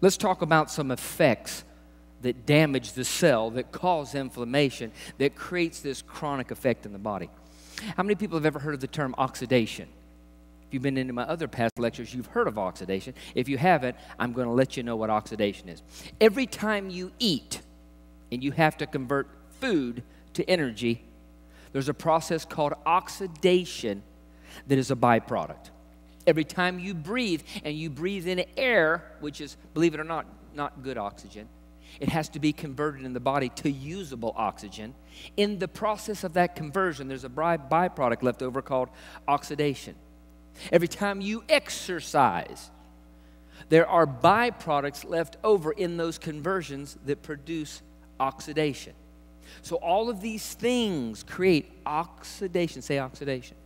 Let's talk about some effects that damage the cell, that cause inflammation, that creates this chronic effect in the body. How many people have ever heard of the term oxidation? If you've been into my other past lectures, you've heard of oxidation. If you haven't, I'm going to let you know what oxidation is. Every time you eat and you have to convert food to energy, there's a process called oxidation that is a byproduct. Every time you breathe and you breathe in air, which is, believe it or not, not good oxygen, it has to be converted in the body to usable oxygen. In the process of that conversion, there's a byproduct left over called oxidation. Every time you exercise, there are byproducts left over in those conversions that produce oxidation. So, all of these things create oxidation. Say oxidation.